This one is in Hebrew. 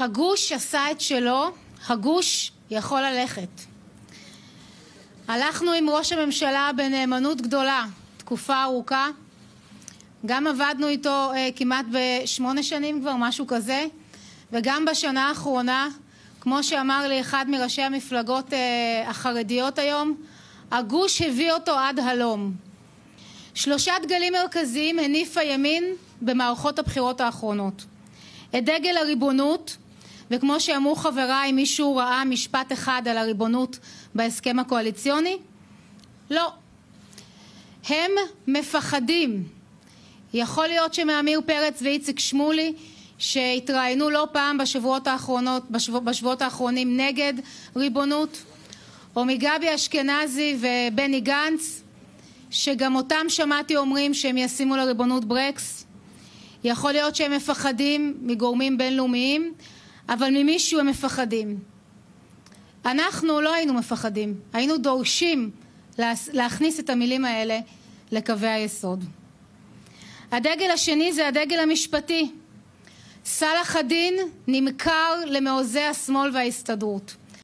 הגוש עשה את שלו, הגוש יכול ללכת. הלכנו עם ראש הממשלה בנאמנות גדולה תקופה ארוכה, גם עבדנו איתו אה, כמעט בשמונה שנים כבר, משהו כזה, וגם בשנה האחרונה, כמו שאמר לי אחד מראשי המפלגות אה, החרדיות היום, הגוש הביא אותו עד הלום. שלושה דגלים מרכזיים הניף הימין במערכות הבחירות האחרונות. את דגל הריבונות, וכמו שאמרו חבריי, מישהו ראה משפט אחד על הריבונות בהסכם הקואליציוני? לא. הם מפחדים. יכול להיות שמעמיר פרץ ואיציק שמולי שהתראיינו לא פעם בשבועות, האחרונות, בשבוע, בשבועות האחרונים נגד ריבונות, או מגבי אשכנזי ובני גנץ, שגם אותם שמעתי אומרים שהם ישימו לריבונות ברקס. יכול להיות שהם מפחדים מגורמים בינלאומיים, אבל ממישהו הם מפחדים. אנחנו לא היינו מפחדים, היינו דורשים להכניס את המילים האלה לקווי היסוד. הדגל השני זה הדגל המשפטי. סלאח א-דין נמכר למעוזי השמאל וההסתדרות.